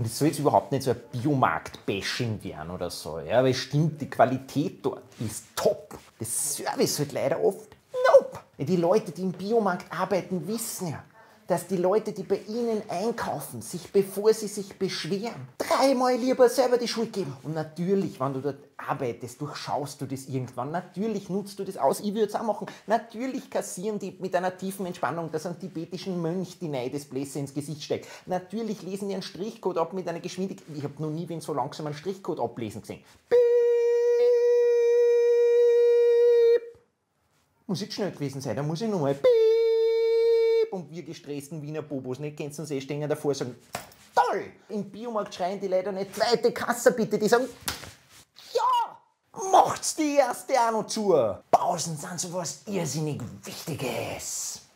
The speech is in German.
Und es soll jetzt überhaupt nicht so ein Biomarkt-Bashing werden oder so. Ja, es stimmt, die Qualität dort ist top. Das Service wird leider oft nope. Die Leute, die im Biomarkt arbeiten, wissen ja, dass die Leute, die bei ihnen einkaufen, sich bevor sie sich beschweren, dreimal lieber selber die Schuld geben. Und natürlich, wenn du dort arbeitest, durchschaust du das irgendwann. Natürlich nutzt du das aus. Ich würde es auch machen. Natürlich kassieren die mit einer tiefen Entspannung, dass ein tibetischen Mönch die Neidesblässe ins Gesicht steckt. Natürlich lesen die einen Strichcode ab mit einer Geschwindigkeit. Ich habe noch nie wen so langsam einen Strichcode ablesen gesehen. Piep. Muss ich schnell gewesen sein, da muss ich nochmal piep und wir gestressten Wiener Bobos nicht kennst uns eh stehen davor sagen, toll! Im Biomarkt schreien die leider nicht, zweite Kasse bitte, die sagen, ja, macht's die erste auch noch zu. Pausen sind so was irrsinnig Wichtiges.